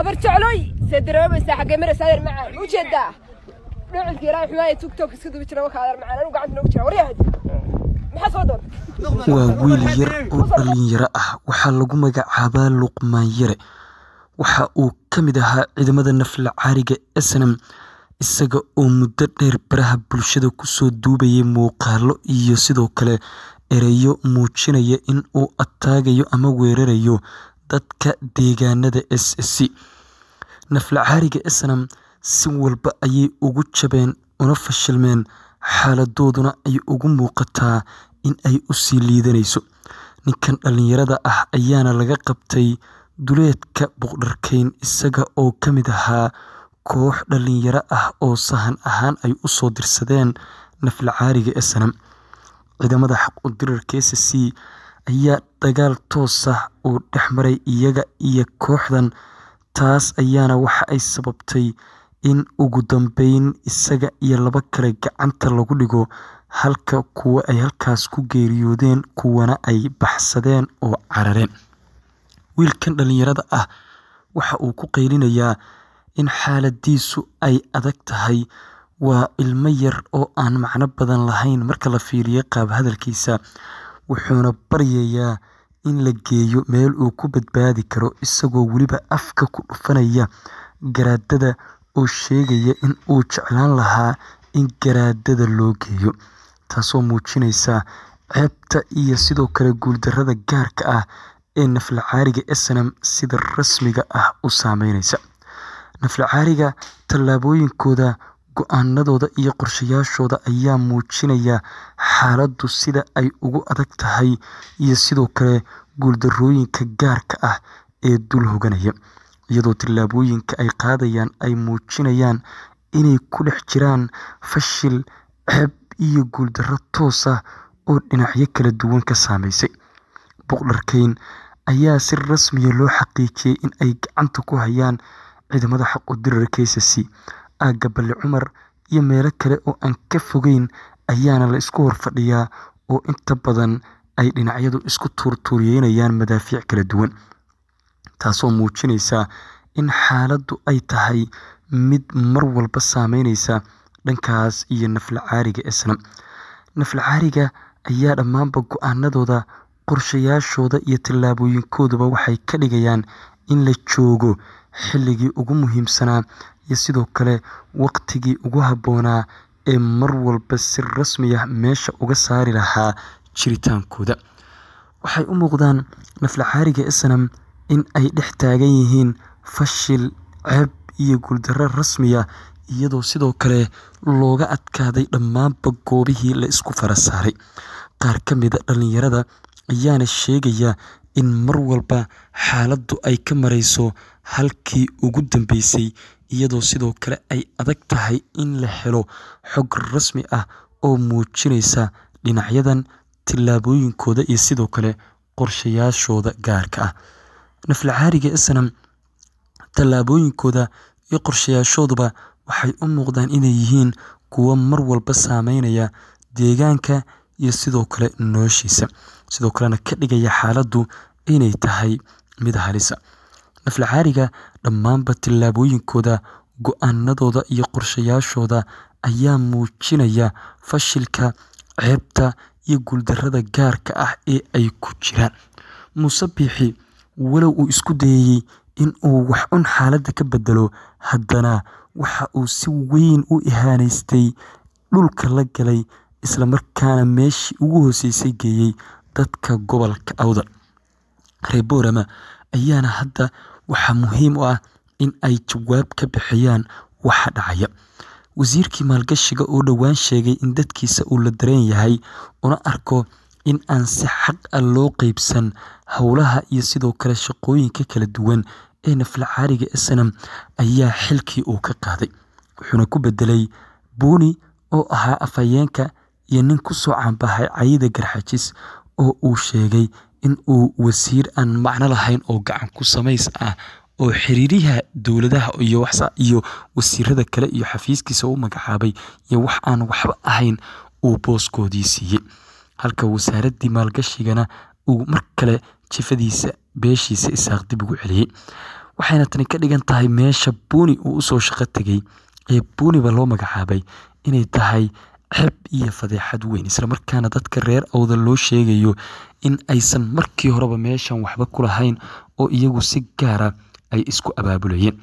habar jecloy see daroobaysaa xaggee maraysaa adeer macaan ma u jeedaa dhuculka ilaahay xumaaya tugtoog iska dubi jira waka adeer macaan anigu gacanta noogu jira waryahaadi maxaa soo doonta waa wiil yar oo dhalinyaro ah waxaa lagu magacaabaa luqmaan yare waxa uu ka mid ahaa ciidamada nafla caariga snm isaga oo muddo dheer baraha bulshada ku soo duubayay muuqaalo iyo sidoo kale ereyo muujinaya in uu ataagayo ama weerarayo dadka deegaanada s c. Nafla caariga snm si walba ayay ugu jabeen una fashilmeen xaaladooduna ay ugu muuqataa in ay u sii liidanayso. Ninkan dhallinyarada ah ayaana laga qabtay duleedka boqdharkeyn isaga oo ka mid ahaa koox dhallinyaro ah oo sahan ahaan ay u soo dirsadeen nafla caariga snm ciidamada xaq u dirarka s c ayaa dagaal toos ah uu dhex maray iyaga iyo kooxdan taas ayaana waxa ay sababtay in ugu dambeyn isaga iyo laba kale gacanta lagu dhigo halka kuwa ay halkaas ku geeriyoodeen kuwana ay baxsadeen oo carareen. Wiilkan dhallinyarada ah waxa uu ku qaylinayaa in xaaladiisu ay adag tahay. Waa ilmo yar oo aan macno badan lahayn marka la fiiriyo qaab hadalkiisa wuxuuna baryayaa in la geeyo meel uu ku badbaadi karo isagoo weliba afka ku dhufanaya. Garaadada oo sheegaya in uu jeclaan lahaa in garaadada loo geeyo taasoo muujinaysa ceebta iyo sidoo kale guuldarada gaarka ah ee nafla caariga snm sida rasmiga ah u saameyneysa nafla caariga tallaabooyinkooda go'aanadooda iyo qorshayaashooda ayaa muujinaya xaaladdu sida ay ugu adag tahay iyo sidoo kale guuldarooyinka gaarka ah ee dul hoganaya. Iyadoo tallaabooyinka ay qaadayaan ay muujinayaan inay ku dhex jiraan fashil ceeb iyo guuldarro toos ah oo dhinacyo kala duwan ka saameysay boqdharkeyn ayaa si rasmiya loo xaqiijiyey in ay gacanta ku hayaan ciidamada xaq u dirar kcc aagga balle cumar iyo meelo kale oo aan ka fogeyn ayaana la isku horfadhiyaa oo inta badan ay dhinacyadu isku tuurtuuriyeynayaan madaafiic kala duwan taasoo muujinaysa in xaaladdu ay tahay mid mar walba saameyneysa dhankaas iyo nafla caariga snam nafla caariga ayaa dhammaanba go'aanadooda qorshayaashooda iyo tallaabooyinkooduba waxay ka dhigayaan in la joogo xilligii ugu muhiimsanaa iyo sidoo kale waqtigii ugu habboonaa ee mar walba si rasmi ah meesha uga saari lahaa jiritaankooda. Waxay u muuqdaan nafla caariga snam in ay dhex taagan yihiin fashil ceeb iyo guuldarro rasmiya iyadoo sidoo kale looga adkaaday dhammaanba goobihii la isku fara saaray. Qaar ka mida dhallinyarada ayaana sheegaya in mar walba xaaladdu ay ka marayso halkii ugu dambeysay iyadoo sidoo kale ay adag tahay in la helo xog rasmi ah oo muujinaysa dhinacyadan tillaabooyinkooda iyo sidoo kale qorshayaashooda gaarka ah. Nafla caariga snam tallaabooyinkooda iyo qorshayaashooduba waxay u muuqdaan inay yihiin kuwo mar walba saameynaya deegaanka iyo sidoo kale noloshiisa sidoo kalena ka dhigaya xaaladdu inay tahay mid halisa. Nafla caariga dhammaanba tillaabooyinkooda go'aanadooda iyo qorshayaashooda ayaa muujinaya fashilka ceebta iyo guuldarrada gaarka ah ee ay ku jiraan. Muuse biixi walow uu isku dayayey in uu wax un xaaladda ka bedelo haddana waxa uu si weyn u ihaaneystay dhulka la galay islamarkaana meeshii ugu hooseysay geeyey dadka gobolka awdal reer boorama ayaana hadda waxaa muhiim u ah in ay jawaab ka bixiyaan waxa dhacaya. Wasiirkii maalgashiga oo dhowaan sheegay in dadkiisa uu la dareen yahay una arko in aan si xaq ah loo qeybsan howlaha iyo sidoo kale shaqooyinka kala duwan ee nafla caariga snam ayaa xilkii uu ka qaaday. Wuxuuna ku bedelay buuni oo ahaa afhayeenka iyo nin ku soo caanbahay cayida garxajis oo uu sheegay in uu wasiir aan macno lahayn oo gacan ku samays ah oo xiriiriyaha dowladaha iyo iyo wasiirada kale iyo xafiiskiisa u magacaabay iyo wax aan waxba ahayn uu booskoodii siiyey halka wasaaraddii maalgashigana uu mar kale jifadiisa beeshiisa isaaq dib ugu celiyey waxayna tani ka dhigan tahay meesha buuni uu u soo shaqo tegay ee buuniba loo magacaabay inay tahay ceeb iyo fadeexad weyn islamarkaana dadka reer awda loo sheegayo in aysan markii horeba meeshan waxba ku lahayn oo iyagu si gaara ay isku abaabulayeen.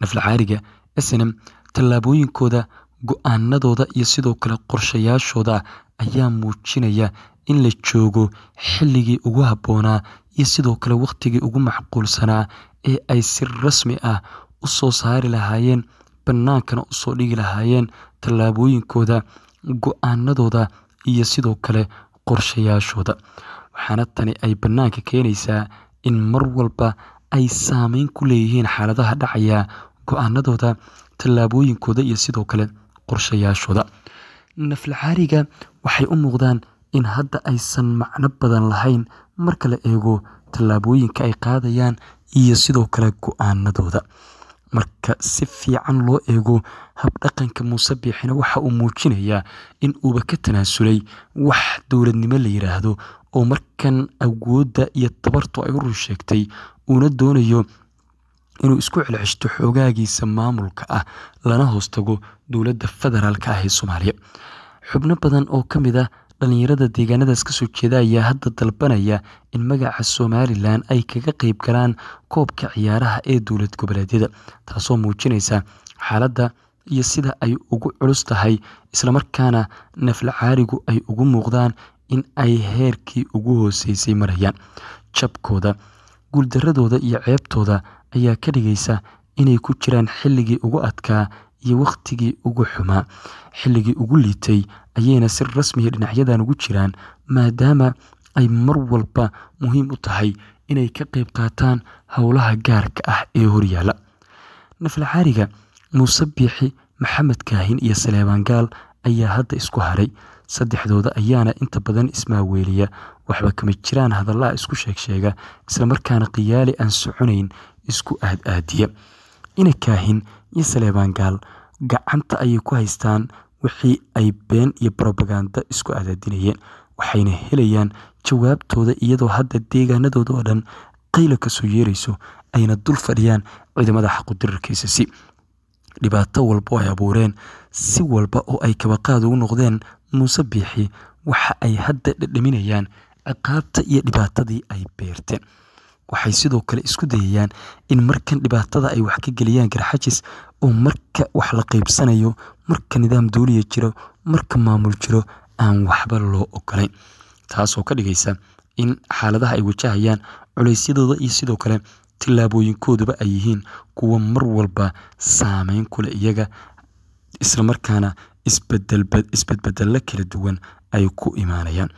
Naflacaariga snm tallaabooyinkooda go'aanadooda iyo sidoo kale qorshayaashooda ayaa muujinaya in la joogo xilligii ugu habboonaa iyo sidoo kale wakhtigii ugu macquulsanaa ee ay si rasmi ah u soo saari lahaayeen bannaankana u soo dhigi lahaayeen tallaabooyinkooda go'aanadooda iyo sidoo kale qorshayaashooda. Waxaana tani ay bannaanka keenaysaa in mar walba ay saameyn ku leeyihiin xaaladaha dhacaya go'aanadooda tallaabooyinkooda iyo sidoo kale qorshayaashooda. Naflacaariga waxay u muuqdaan in hadda aysan macno badan lahayn marka la eego tallaabooyinka ay qaadayaan iyo sidoo kale go'aanadooda marka si fiican loo eego habdhaqanka muuse biixina waxa uu muujinayaa in uuba ka tanaasulay wax dowladnimo la yidhaahdo oo markan awoodda iyo tabartu ay u run sheegtay uuna doonayo inuu isku celceshto xoogaagiisa maamulka ah lana hoostago dowladda federaalka ah ee soomaaliya. Xubno badan oo ka mid ah dhallinyarada deegaanadaas ka soo jeeda ayaa hadda dalbanaya in magaca somalilan ay kaga qeyb galaan koobka ciyaaraha ee dowlad goboleedyada taasoo muujinaysa xaaladda iyo sida ay ugu culus tahay islamarkaana naflacaarigu ay ugu muuqdaan in ay heerkii ugu hooseysay marayaan. Jabkooda guuldaradooda iyo ceebtooda ayaa ka dhigaysa inay ku jiraan xilligii ugu adkaa iyo wakhtigii ugu xumaa xilligii ugu liitay ayayna si rasmiya dhinacyadan ugu jiraan maadaama ay mar walba muhiim u tahay inay ka qeyb qaataan howlaha gaarka ah ee horyaala naflacaariga muuse biixi maxamed kaahin iyo saleebaan gaal ayaa hadda isku haray. Saddexdooda ayaana inta badan ismaaweeliya waxba kama jiraan hadallaha isku sheegsheega islamarkaana khiyaali aan soconayn isku aad aadiya ina kaahin iyo saleebaan gaal. Gacanta ayay ku haystaan wixii ay been iyo brobaganda isku adaadinayeen waxayna helayaan jawaabtooda iyadoo hadda deegaanadooda oo dhan qayla ka soo yeerayso ayna dul fadhiyaan ciidamada xaqudirarkiisa si dhibaato walba oo ay abuureen si walba oo ay kabaqaad ugu noqdeen muuse biixi waxa ay hadda dhadhaminayaan ciqaabta iyo dhibaatadii ay beerteen waxay sidoo kale isku dayayaan in markan dhibaatada ay wax ka geliyaan garxajis oo marka wax la qeybsanayo marka nidaam dowliya jiro marka maamul jiro aan waxba loo ogolayn taasoo ka dhigaysa in xaaladaha ay wajahayaan culeysyadooda iyo sidoo kale tillaabooyinkooduba ay yihiin kuwo mar walba saameyn kule iyaga islamarkaana isbedbedello kala duwan ay ku imaanayaan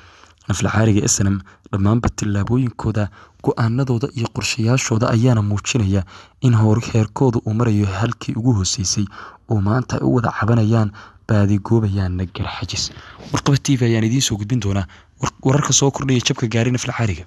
naflacaariga snam dhammaanba tillaabooyinkooda go'aanadooda iyo qorshayaashooda ayaana muujinaya in heerkooda uu marayo halkii ugu hooseysay oo maanta ay u wada cabanayaan baadigoobayaanna garxajis. Warqaba t v ayaan idiin soo gudbin doonaa. Wararka soo kordhaya jabka gaari naflacaariga